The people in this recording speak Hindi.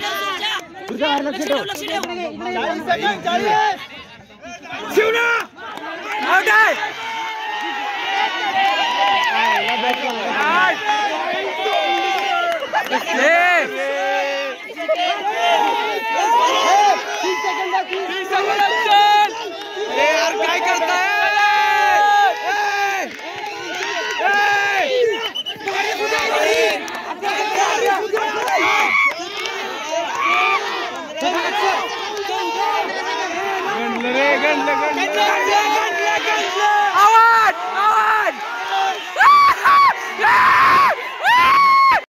सुरजा लक्ष